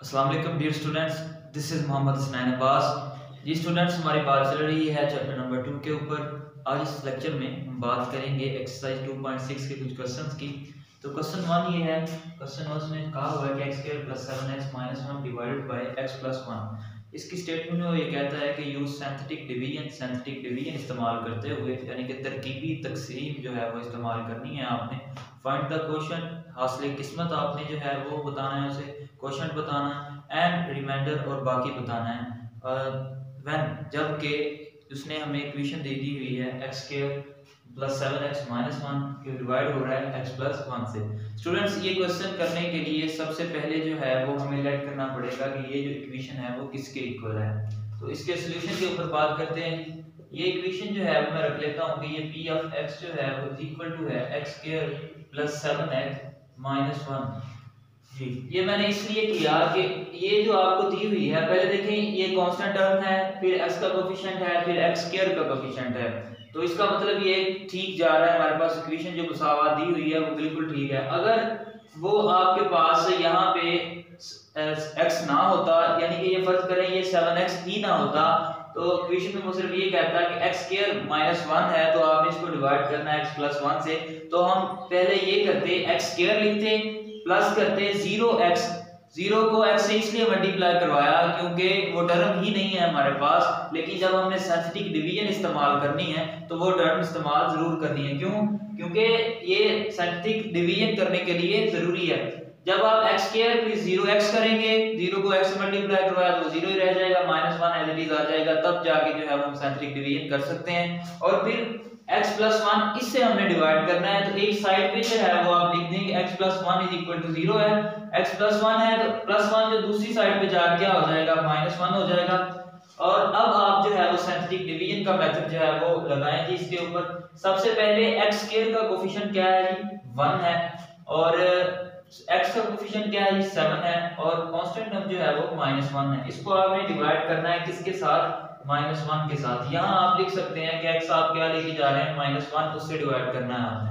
वालेकुम dear students this is Mohammad Hasnain Abbas ji students हमारी बात चल रही है चैप्टर नंबर टू के ऊपर. आज इस लेक्चर में हम बात करेंगे एक्सरसाइज 2.6 के कुछ क्वेश्चंस की. तो क्वेश्चन वन ये है. क्वेश्चन वन में कहा हुआ है कि x square plus seven x minus one divided by x plus one इसकी स्टेटमेंट में वो ये कहता है कि use synthetic division synthetic division इस्तेमाल करते हुए, यानी कि तरकीबी तकसीम जो है वो इस्तेमाल करनी है आपने. फाइंड द क्वेश्चन हासिल किस्मत आपने जो है वो बताना है उसे क्वेश्चन बताना है एंड रिमाइंडर और बाकी बताना है। व्हेन जबकि उसने हमें इक्वेशन दे दी हुई है x square plus seven x minus one के डिवाइड हो रहा है एक्स प्लस वन से। स्टूडेंट्स ये क्वेश्चन करने के लिए सबसे पहले जो है वो हमें लेट करना पड़ेगा कि ये जो इक्वेशन है वो किसके इक्वल है। तो इसके सोल्यूशन के ऊपर बात करते हैं। ये इक्वेशन जो है मैं रख लेता हूँ कि ये पी ऑफ़ एक्स जो है वो इक्वल टू है x square plus seven x minus one जी, ये मैंने इसलिए किया कि ये जो आपको दी हुई है, पहले देखें, ये कांस्टेंट टर्म है, फिर x का कोफिशिएंट है, फिर x स्क्वायर का कोफिशिएंट है। तो इसका मतलब ये ठीक जा रहा है, हमारे पास इक्वेशन जो मुसावा दी हुई है, वो बिल्कुल ठीक है। अगर वो आपके पास यहाँ पे x ना होता, यानी कि ये फ़र्ज़ करें ये 7x ही ना होता तो इक्वेशन में सिर्फ़ ये कहता है कि x स्क्वायर माइनस वन है तो आपने इसको डिवाइड करना है x प्लस वन से। तो हम पहले ये करते, x स्क्वायर लिखते प्लस करते ज़ीरो एक्स ज़ीरो को एक्स से इसलिए मल्टीप्लाई करवाया क्योंकि वो टर्म ही नहीं है हमारे पास, लेकिन जब हमने सिंथेटिक डिवीज़न इस्तेमाल करनी है तो वो टर्म इस्तेमाल ज़रूर करनी है। क्यों? क्योंकि ये सिंथेटिक डिवीज़न करने के लिए ज़रूरी है। जब आप x square plus zero x करेंगे ज़ीरो को x से मल्टीप्लाई करवाया तो ज़ीरो ही रह जाएगा minus one as it is आ जाएगा, तब जाके जो है हम सिंथेटिक डिवीज़न कर सकते हैं। और फिर x प्लस वन इससे हमने डिवाइड करना है तो एक साइड पे जो है वो आप लिख देंगे x plus one is equal to zero है। x प्लस वन है तो प्लस वन जो दूसरी साइड पे जाके क्या हो जाएगा माइनस वन हो जाएगा। और अब आप जो है वो सिंथेटिक डिवीज़न का मेथड जो है वो लगाएँ जी इसके ऊपर। सबसे पहले x स्क्वायर का कोफिशिएंट क्या है जी? 1 है। और x का कोफिशिएंट क्या है? जी 7 है और कांस्टेंट टर्म जो है वो -1 है। इसको आपने डिवाइड करना है किसके साथ? माइनस वन के साथ। यहाँ आप लिख सकते हैं कि एक्स आप क्या लेके जा रहे हैं? माइनस वन उससे डिवाइड करना है आपने।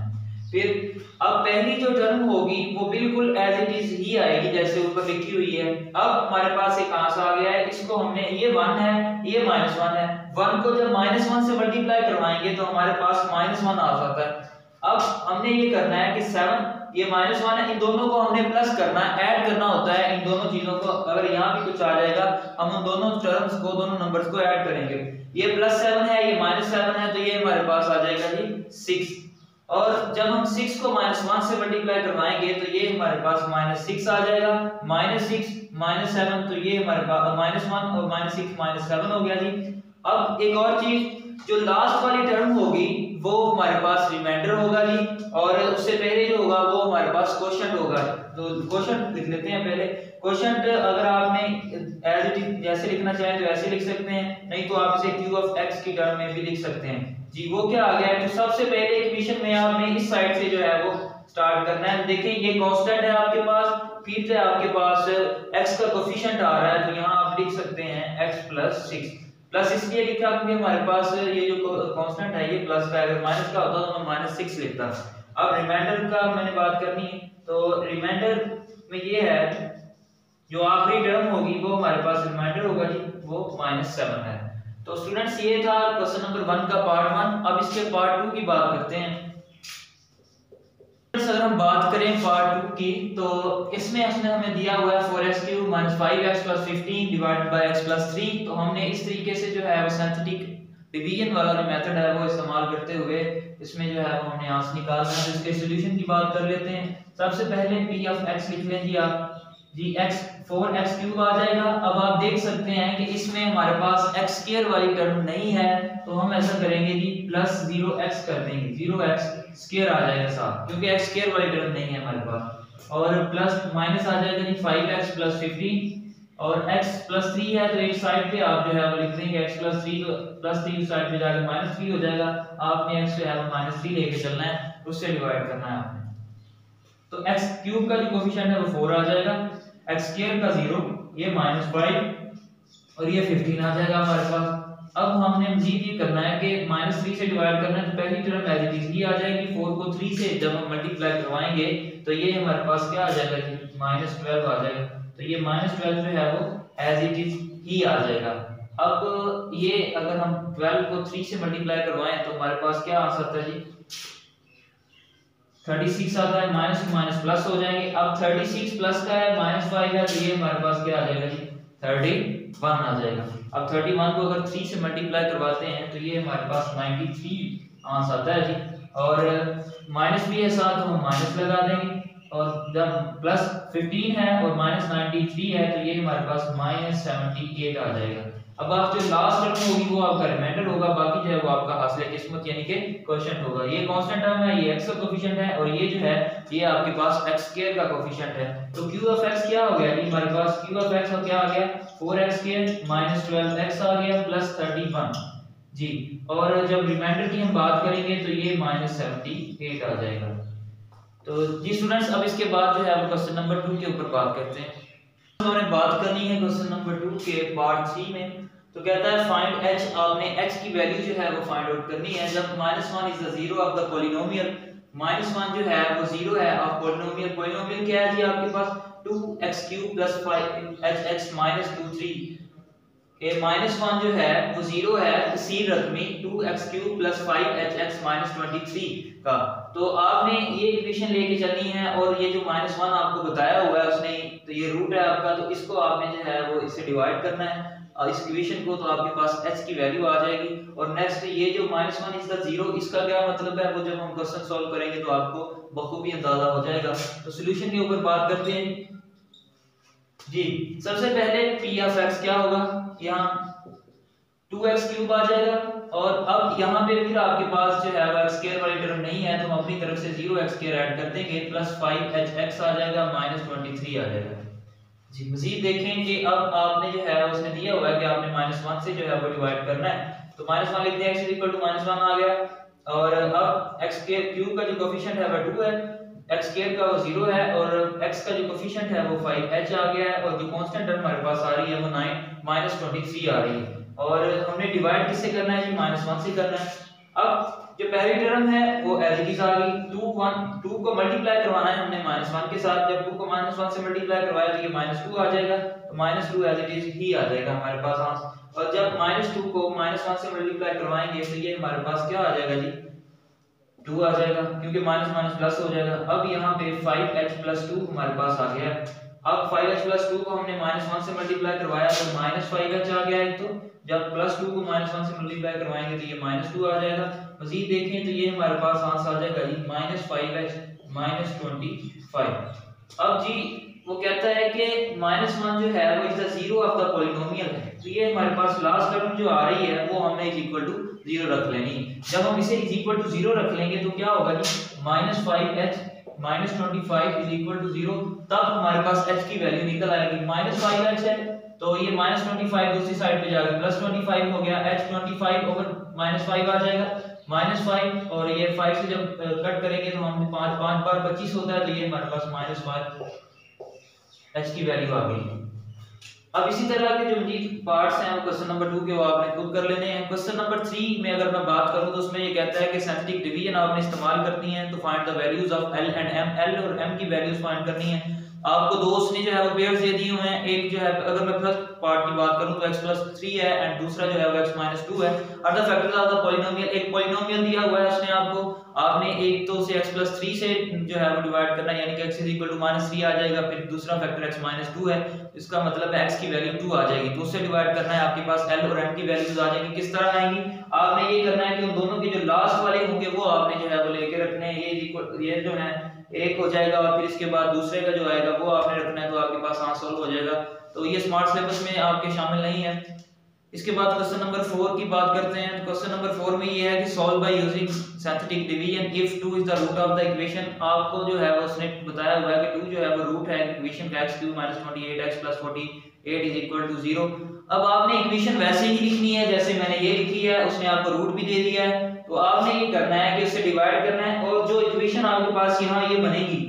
फिर अब पहली जो टर्म होगी, वो बिल्कुल एज इट इज़ ही आएगी, जैसे ऊपर लिखी हुई है। अब हमारे पास एक आंसर आ गया है। इसको हमने, ये वन है, ये माइनस वन है। वन को जब माइनस वन से मल्टीप्लाई करवाएँगे तो हमारे पास माइनस वन आ जाता है। अब हमने ये करना है कि सेवन ये माइनस वन है, इन दोनों को हमने प्लस करना है ऐड करना होता है, इन दोनों चीज़ों को। अगर यहाँ भी कुछ आ जाएगा, हम उन दोनों टर्म्स को, दोनों नंबर्स को ऐड करेंगे। ये प्लस सेवन है, ये माइनस सेवन है तो ये हमारे पास आ जाएगा जी सिक्स और जब हम सिक्स को माइनस वन से मल्टीप्लाई करवाएँगे तो ये हमारे पास माइनस सिक्स आ जाएगा। माइनस सिक्स माइनस सेवन तो ये हमारे पास माइनस वन और माइनस सिक्स माइनस सेवन हो गया जी। अब एक और चीज़, जो लास्ट वाली टर्म होगी वो हमारे पास रिमाइंडर होगा जी, और उससे पहले जो होगा, वो हमारे पास क्वेश्चन होगा। तो क्वेश्चन लिख लेते हैं पहले। क्वेश्चन अगर आपने एज इट इज़ जैसे लिखना चाहें तो ऐसे लिख सकते हैं, नहीं तो आप इसे क्यू ऑफ़ एक्स की टर्म में भी लिख सकते हैं। जी, वो क्या आ गया है? तो सबसे पहले इक्वेशन में आपने इस साइड से जो है वो स्टार्ट करना है। देखें, ये कांस्टेंट है आपके पास, फिर से आपके पास एक्स का कोफिशिएंट आ रहा है तो यहाँ आप लिख सकते हैं x प्लस सिक्स प्लस इसलिए लिखा क्योंकि हमारे पास ये जो कांस्टेंट है, ये प्लस का अगर माइनस का होता तो मैं माइनस सिक्स लिखता। अब रिमाइंडर का मैंने बात करनी है। तो रिमाइंडर में ये है, जो आखिरी टर्म होगी, वो हमारे पास रिमाइंडर होगा जी, वो माइनस सेवन है। तो स्टूडेंट्स ये था क्वेश्चन नंबर वन का पार्ट वन अब इसके पार्ट टू की बात करते हैं। अगर हम बात करें पार्ट टू की तो इसमें उसने हमें दिया हुआ है four x cube minus five x plus fifteen divide by x plus three तो हमने इस तरीके से जो है वो सिंथेटिक डिवीज़न वाला जो मेथड है वो इस्तेमाल करते हुए इसमें जो है वो हमने आंसर निकालना है इसके सोल्यूशन की बात कर लेते हैं। सबसे पहले पी ऑफ़ एक्स लिख लें जी आप। जी x 4x क्यूब आ जाएगा। अब आप देख सकते हैं कि इसमें हमारे पास x स्क्वायर वाली टर्म नहीं है तो हम ऐसा करेंगे जी प्लस ज़ीरो एक्स कर देंगे। ज़ीरो एक्स स्क्वायर आ जाएगा साथ, क्योंकि x स्क्वायर वाली टर्म नहीं है हमारे पास। और प्लस माइनस आ जाएगा जी फाइव एक्स प्लस फिफ्टीन और x प्लस थ्री है तो एक साइड पे आप जो है वो लिख देंगे x plus three plus three side पे जाकर माइनस थ्री हो जाएगा। आपने x जो है वो माइनस थ्री लेके चलना है, उससे डिवाइड करना है आपने। तो x क्यूब का जो कोफिशिएंट है वो फोर आ जाएगा। X स्क्वायर का ज़ीरो ये माइनस फाइव और ये फिफ्टीन आ जाएगा हमारे पास। अब हमने मजीद ये करना है कि माइनस थ्री से डिवाइड करना है तो पहली टर्म एज इट इज़ ही आ जाएगी फोर को थ्री से। जब हम मल्टीप्लाई करवाएँगे तो ये हमारे पास क्या आ जाएगा माइनस ट्वेल्व आ जाएगा। तो ये माइनस ट्वेल्व जो है वो एज इट इज़ ही आ जाएगा। अब ये अगर हम ट्वेल्व को थ्री से मल्टीप्लाई करवाएँ तो हमारे पास क्या आ सकता है जी? थर्टी सिक्स आता है, माइनस माइनस प्लस हो जाएँगे। अब थर्टी सिक्स प्लस का है, माइनस फाइव है तो ये हमारे पास क्या आ जाएगा जी? थर्टी वन आ जाएगा। अब थर्टी वन को अगर थ्री से मल्टीप्लाई करवाते हैं तो ये हमारे पास नाइनटी थ्री आंस आता है जी। और माइनस भी है साथ तो हम माइनस लगा देंगे। और जब प्लस 15 है और माइनस नाइनटी है तो ये हमारे पास माइनस सेवेंटी आ जाएगा। अब आप जो लास्ट टर्म होगी, वो आपका रिमाइंडर होगा, बाकी जो है वो आपका हासिल किस्मत, यानी कि क्वेश्चन होगा। ये कांस्टेंट टर्म है, ये x का कोफिशिएंट है, और ये जो है, ये आपके पास x स्क्वायर का कोफिशिएंट है। तो q ऑफ़ x क्या हो गया? ये हमारे पास q ऑफ़ x क्या आ गया? 4x स्क्वायर 12x आ गया प्लस 31 जी, और जब रिमाइंडर की हम बात करेंगे तो ये -78 आ जाएगा। तो जी स्टूडेंट्स अब इसके बाद जो है क्वेश्चन नंबर 2 के ऊपर बात करते हैं। हमने बात करनी है क्वेश्चन नंबर 2 के पार्ट 3 में। तो कहता है फाइंड h आपने h की वैल्यू जो है वो फाइंड आउट करनी है। जब -1 is the zero of the polynomial -1 जो है वो ज़ीरो है ऑफ़ पॉलिनोमियल पॉलिनोमियल क्या है जी आपके पास? 2x3 5hx 23 ए माइनस वन जो है वो ज़ीरो है सी रकमी two x cube plus five h x minus twenty three का। तो आपने ये इक्वेशन लेके चलनी है और ये जो माइनस वन आपको बताया हुआ है उसने तो ये रूट है आपका तो इसको आपने जो है वो इससे डिवाइड करना है। इस इक्वेशन को तो आपके पास h की वैल्यू आ जाएगी। और नेक्स्ट ये जो माइनस वन द ज़ीरो इसका क्या मतलब है? वो जब हम क्वेश्चन सॉल्व करेंगे तो आपको बखूबी अंदाज़ा हो जाएगा। तो सोल्यूशन के ऊपर बात करते हैं। जी, सबसे पहले p ऑफ़ x क्या होगा? यहाँ टू एक्स क्यूब आ जाएगा। और अब यहाँ पे फिर आपके पास जो है वो एक्स स्क्वायर वाली टर्म नहीं है तो हम अपनी तरफ़ से ज़ीरो एक्स स्क्वायर ऐड कर देंगे प्लस फाइव एच एक्स आ जाएगा माइनस ट्वेंटी थ्री आ जाएगा। जी, मजीद देखें कि अब आपने जो है, उसने दिया हुआ है कि आपने माइनस वन से जो है वो डिवाइड करना है। तो माइनस वन लिखते हैं एक्स टू माइनस वन आ गया। और अब एक्स के क्यूब का जो कोफिशिएंट है वो टू है। एक्स स्क्वायर का वो ज़ीरो है और एक्स का जो कोफिशिएंट है, वो फाइव एच आ गया है। और जो कांस्टेंट टर्म हमारे पास आ रही है, वो नाइन माइनस ट्वेंटी थ्री आ रही है। और हमने डिवाइड किससे करना है जी? माइनस वन से करना है। अब जो पहली टर्म है, वो एज इट इज़ आ गई। टू वन टू को मल्टीप्लाई करवाना है हमने माइनस वन के साथ। जब टू को माइनस वन से मल्टीप्लाई करवाया तो ये माइनस टू आ जाएगा। तो minus two as it is ही आ जाएगा हमारे पास आंसर और जब माइनस टू को माइनस वन से मल्टीप्लाई करवाएँगे तो ये हमारे पास क्या आ जाएगा जी? टू आ जाएगा, क्योंकि माइनस माइनस प्लस हो जाएगा। अब यहाँ पे फाइव एच प्लस टू हमारे पास आ गया अब फाइव एच प्लस टू को हमने माइनस वन से मल्टीप्लाई करवाया तो माइनस फाइव एच आ गया एक तो। जब प्लस टू को माइनस वन से मल्टीप्लाई करवाएँगे तो ये माइनस टू आ जाएगा। मजीद देखें तो ये हमारे पास आंसर आ जाएगा जी minus five h minus twenty five अब जी, वो कहता है कि माइनस वन जो है, वो is the zero of the polynomial है। तो ये हमारे पास लास्ट टर्म जो आ रही है, वो हमने इज़ इक्वल टू ज़ीरो रख लेनी। जब हम इसे इज़ इक्वल टू ज़ीरो रख लेंगे तो क्या होगा जी? Minus minus twenty five is equal to zero तब हमारे पास एच की वैल्यू निकल आएगी। माइनस फाइव एच है तो ये माइनस ट्वेंटी फाइव दूसरी साइड पे जाकर प्लस ट्वेंटी फाइव हो गया h twenty five over minus five आ जाएगा। माइनस फाइव और ये फाइव से जब कट करेंगे तो हम पाँच पाँच बार पच्चीस होता है तो ये हमारे पास माइनस फाइव एच की वैल्यू आ गई। अब इसी तरह के जो मजीद पार्ट्स हैं, वो क्वेश्चन नंबर टू के वो आपने खुद कर लेने हैं। क्वेश्चन नंबर थ्री में अगर मैं बात करूँ तो उसमें ये कहता है कि साइंटिफिक डिवीज़न आपने इस्तेमाल करनी है तो find the values of l and m l और एम की वैल्यूज़ फाइंड करनी है। आपको दो उसने जो है वो पेयर्स दे दिए हुए हैं। एक जो है, अगर मैं फ़र्स्ट पार्ट की बात करूँ तो x प्लस थ्री है एंड दूसरा जो है वो x माइनस टू है। Other factors of the polynomial एक पॉलिनोमियल दिया हुआ है उसने आपको। आपने एक तो उसे x प्लस थ्री से जो है वो डिवाइड करना है, यानी कि x is equal to minus three आ जाएगा, फिर दूसरा फैक्टर x माइनस टू है। इसका मतलब है x की वैल्यू टू आ जाएगी। तो उससे डिवाइड करना है, आपके पास l और m की वैल्यूज़ आ जाएँगी। किस तरह आएँगी? आपने ये करना है कि उन दोनों के जो लास्ट वाले होंगे, वो आपने जो है वो लेके रखने हैं। ये ये जो है एक हो जाएगा और फिर इसके बाद दूसरे का जो आएगा, वो आपने रखना है तो आपके पास आंसर हो जाएगा। तो ये स्मार्ट सिलेबस में आपके शामिल नहीं है। इसके बाद क्वेश्चन नंबर फोर की बात करते हैं। क्वेश्चन नंबर फोर में ये है कि solve by using synthetic division if 2 is the root of the equation आपको जो है उसने बताया हुआ है कि 2 जो है वो रूट है इक्वेशन का x3 28x 48 is equal to 0 अब आपने इक्वेशन वैसे ही लिखनी है, जैसे मैंने ये लिखी है, उसने आपको रूट भी दे दिया है। तो आपने ये करना है कि उससे डिवाइड करना है और जो इक्वेशन आपके पास यहाँ ये बनेगी,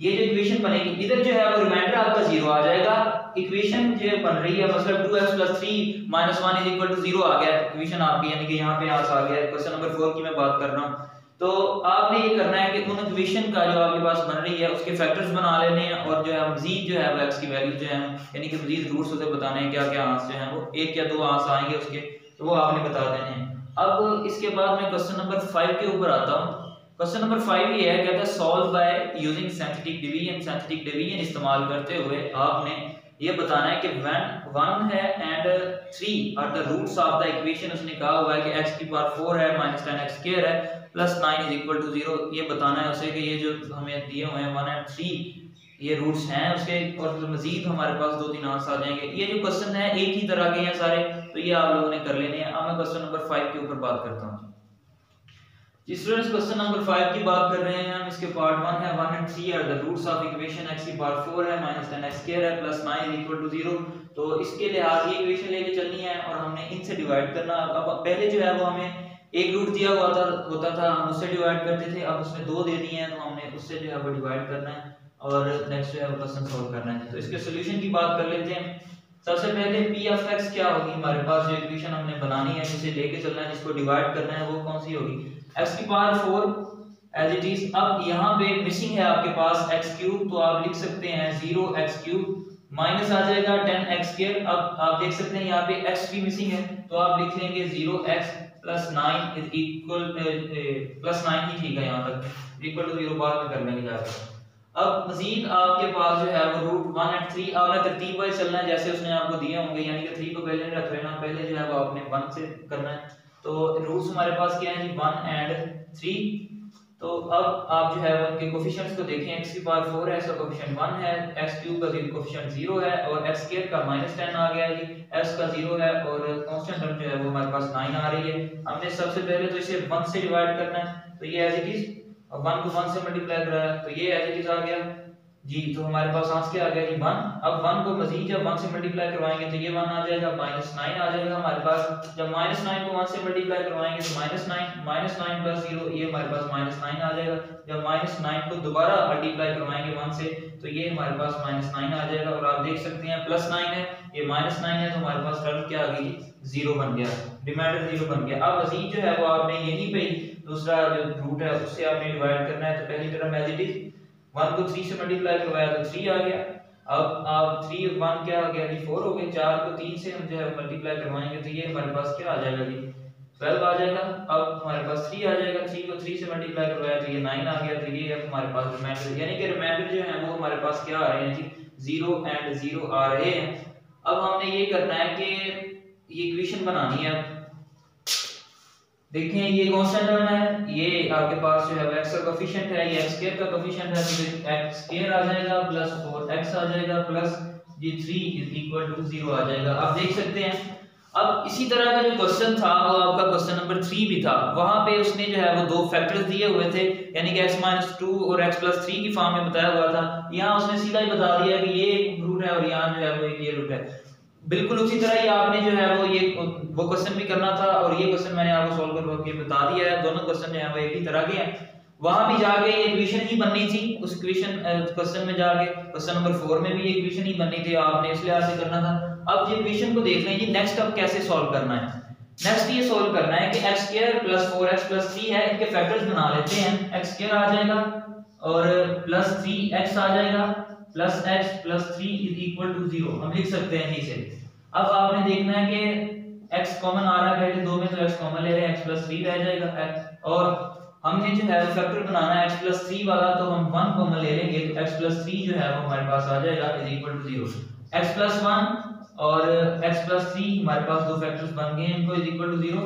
ये जो इक्वेशन बनेगी, इधर जो है वो रिमाइंडर आपका ज़ीरो आ जाएगा। इक्वेशन जो बन रही है मतलब 2x 3 1 0 आ गया। इक्वेशन आपकी यानी कि यहाँ पे आंसर आ गया। क्वेश्चन नंबर 4 की मैं बात कर रहा हूँ। तो आपने ये करना है कि उन इक्वेशन का जो आपके पास बन रही है, उसके फैक्टर्स बना लेने हैं और जो है मजीद जो है वो एक्स की वैल्यू जो है, यानी कि मजीद रूट्स उसे बताने हैं क्या क्या आंसर जो है वो, एक या दो आंसर आएँगे उसके तो वो आपने बता देने हैं। अब इसके बाद मैं क्वेश्चन नंबर फाइव के ऊपर आता हूँ। क्वेश्चन नंबर फाइव ये है, कहता है solve by using synthetic division synthetic division इस्तेमाल करते हुए आपने ये बताना है कि वन वन है and three are the roots of the equation उसने कहा हुआ है कि एक्स की पावर फोर है माइनस टेन एक्स स्क्वायर है plus nine is equal to zero ये बताना है उसे कि ये जो हमें दिए हुए हैं वन एंड थ्री ये रूट्स हैं, उसके और मजीद हमारे पास दो तीन आंसर आ जाएँगे। ये जो क्वेश्चन है, एक ही तरह के हैं सारे तो ये आप लोगों ने कर लेने हैं। अब मैं क्वेश्चन नंबर फाइव के ऊपर बात करता हूँ। क्वेश्चन नंबर की बात कर रहे हैं हम। इसके पार्ट वन है one and three are the roots of equation x की पावर फोर है माइनस टेन एक्स स्क्वायर है plus nine equal to zero तो इसके लिहाज ये इक्वेशन लेके चलनी है और हमने इनसे डिवाइड करना। अब पहले जो है वो हमें एक रूट दिया हुआ था, होता था, हम उससे डिवाइड करते थे। अब उसमें दो दे दिए हैं तो हमने उससे जो है वो डिवाइड करना है। और नेक्स्ट जो है क्वेश्चन सॉल्व करना है। तो इसके सोल्यूशन की बात कर लेते हैं। सबसे पहले p ऑफ़ x क्या होगी? हमारे पास जो इक्वेशन हमने बनानी है, जिसे लेके चलना है, जिसको डिवाइड करना है, वो कौन सी होगी? X की पावर 4 एज इट इज़ अब यहाँ पे मिसिंग है आपके पास x क्यूब तो आप लिख सकते हैं 0x क्यूब माइनस आ जाएगा 10x स्क्वायर अब आप देख सकते हैं यहाँ पे x भी मिसिंग है तो आप लिख लेंगे 0x plus 9 is equal plus 9 ही ठीक है यहाँ तक। इक्वल टू 0 बाद में कर लेंगे जाकर। अब मजीद आपके पास जो है वो रूट वन एंड थ्री आपने तरतीब वाइज चलना है, जैसे उसने आपको दिए होंगे, यानी कि थ्री को पहले रख लेना, पहले जो है वो आपने वन से करना है। तो रूट्स हमारे पास क्या है जी? वन एंड थ्री तो अब आप जो है उनके कोफिशिएंट्स को देखें, x की पावर 4 है, इसका कोफिशिएंट 1 है, x क्यूब का कोफिशिएंट 0 है, और x स्क्वायर का -10 आ गया जी। x का 0 है, और कांस्टेंट टर्म जो है वो हमारे पास 9 आ रही है। हमने सबसे पहले तो इसे 1 से डिवाइड करना है। तो ये एज इट इज़ अब वन को वन से मल्टीप्लाई कर रहा है तो ये एज इट इज़ आ गया। जी तो हमारे पास आंसर क्या आ गया? जी वन अब वन को मजीद जब वन से मल्टीप्लाई करवाएँगे तो ये वन आ जाएगा माइनस नाइन आ जाएगा हमारे पास। जब माइनस नाइन को वन से मल्टीप्लाई करवाएँगे तो minus nine minus nine plus zero ये हमारे पास माइनस नाइन आ जाएगा। जब माइनस नाइन को दोबारा मल्टीप्लाई करवाएँगे वन से तो ये हमारे पास माइनस नाइन आ जाएगा। और आप देख सकते हैं प्लस नाइन है, ये माइनस नाइन है तो हमारे पास टर्म क्या आ गई? ज़ीरो बन गया। रिमाइंडर ज़ीरो बन गया। अब मजीद जो है वो आपने यहीं पे दूसरा जो रूट है, उससे आपने डिवाइड करना है तो पहली टर्म एज इट इज़ 1 को 3 से मल्टीप्लाई करवाया तो 3 आ गया। अब आप 3 1 क्या आ गया? जी 4 हो गया 4 को 3 से हम जो है मल्टीप्लाई करवाएँगे तो ये हमारे पास क्या आ जाएगा जी? 12 आ जाएगा। अब हमारे पास 3 आ जाएगा। 3 को 3 से मल्टीप्लाई करवाया तो ये 9 आ गया। तो ये हमारे पास रिमाइंडर यानी कि रिमाइंडर जो है, वो हमारे पास क्या आ रहे हैं जी? 0 एंड 0 आ रहे हैं। अब हमने ये करना है कि ये इक्वेशन बनानी है। देखें ये कांस्टेंट टर्म है, ये आपके पास जो है x का कोफिशिएंट है, ये x स्क्वायर का कोफिशिएंट है तो x स्क्वायर आ जाएगा प्लस 4x आ जाएगा प्लस ये 3 इज़ इक्वल टू 0 आ जाएगा। आप देख सकते हैं। अब इसी तरह का जो क्वेश्चन था, वो आपका क्वेश्चन नंबर थ्री भी था। वहाँ पे उसने जो है वो दो फैक्टर्स दिए हुए थे, यानी कि x माइनस टू और x प्लस थ्री की फॉर्म में बताया हुआ था। यहाँ उसने सीधा ही बता दिया कि ये रूट है और यहाँ जो है वो एक ये रूट है। बिल्कुल उसी तरह ही आपने जो है वो ये वो क्वेश्चन भी करना था और ये क्वेश्चन मैंने आपको सॉल्व करके बता दिया है। दोनों क्वेश्चन जो है वो एक ही तरह के हैं। वहाँ भी जाके ये इक्वेशन ही बननी थी। उस इक्वेशन क्वेश्चन में जाके क्वेश्चन नंबर फोर में भी ये इक्वेशन ही बननी थी आपने इस लिहाज करना था। अब ये इक्वेशन को देख लें जी नेक्स्ट अब कैसे सॉल्व करना है। नेक्स्ट ये सॉल्व करना है कि x square plus 4x plus 3 है, इनके फैक्टर्स बना लेते हैं। x स्क्वायर आ जाएगा और प्लस 3x आ जाएगा। Plus x plus 3 is equal to 0 हम लिख सकते हैं इसे। अब आपने देखना है कि x कॉमन आ रहा है पहले दो में तो x कॉमन ले रहे हैं, x प्लस थ्री रह जाएगा, x और हमने जो है फैक्टर बनाना है, x प्लस थ्री वाला तो हम वन कॉमन ले लेंगे तो x प्लस थ्री जो है, वो हमारे पास आ जाएगा is equal to zero x plus one और x प्लस थ्री हमारे पास दो फैक्टर्स बन गए, इनको इज़ इक्वल टू ज़ीरो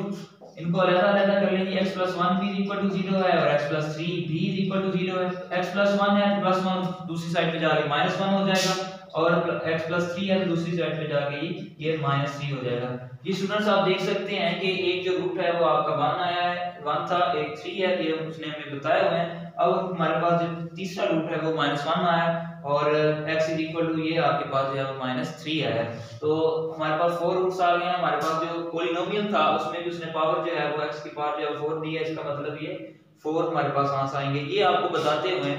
इनको अलग अलग कर लेंगे, x प्लस वन भी इक्वल टू ज़ीरो है, और x प्लस थ्री भी इक्वल टू ज़ीरो है। X प्लस वन है तो प्लस वन दूसरी साइड पे जाके माइनस वन हो जाएगा। और x प्लस थ्री है तो दूसरी साइड पे जाके ये माइनस थ्री हो जाएगा। ये स्टूडेंट्स आप देख सकते हैं कि एक जो रूट है वो आपका वन आया है वन था, एक थ्री है, ये उसने हमें बताया हुआ है। अब हमारे पास जो तीसरा रूट है वो माइनस वन आया और x इज़ इक्वल टू ये आपके पास जो है माइनस थ्री आया तो हमारे पास फोर रूट्स आ गए हैं, हमारे पास जो पोलिनोमियल था, उसमें भी उसने पावर जो है वो x की पावर जो है फोर दी है, इसका मतलब ये फोर हमारे पास आंसर आएँगे। ये आपको बताते हुए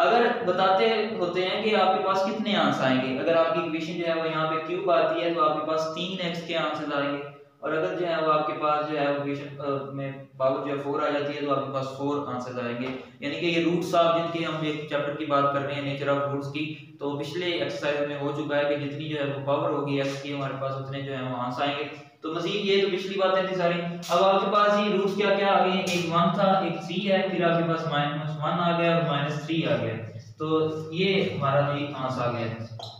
अगर बताते होते हैं कि आपके पास कितने आंसर आएँगे? अगर आपकी इक्वेशन जो है वो यहाँ पे क्यूब आती है तो आपके पास तीन एक्स के आंसर आएँगे। और अगर जो है वो आपके पास जो है क्वेश्चन में पावर जो है फोर आ जाती है तो आपके पास फोर आंसर आएँगे। यानी कि ये रूट्स आप जिनके हम एक चैप्टर की बात कर रहे हैं नेचर ऑफ़ रूट्स की तो पिछले एक्सरसाइज में हो चुका है कि जितनी जो है वो पावर होगी एक्स की हमारे पास उतने जो है वो आंसर आएँगे। तो मजीद ये तो पिछली बातें थी सारी। अब आपके पास ये रूट्स क्या क्या आ गए एक वन था, एक थ्री है, फिर आपके पास माइनस वन आ गया, और माइनस थ्री आ गया। तो ये हमारा जो आंसर आ गया।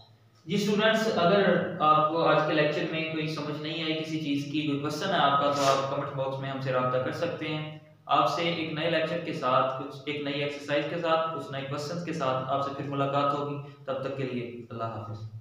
जी स्टूडेंट्स अगर आपको आज के लेक्चर में कोई समझ नहीं आई किसी चीज़ की, कोई क्वेश्चन है आपका तो आप कमेंट बॉक्स में हमसे रब्ता कर सकते हैं। आपसे एक नए लेक्चर के साथ, कुछ एक नई एक्सरसाइज के साथ, कुछ नए क्वेश्चन के साथ आपसे फिर मुलाकात होगी। तब तक के लिए अल्लाह हाफिज़।